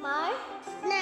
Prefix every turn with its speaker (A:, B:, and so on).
A: Mar. Nè.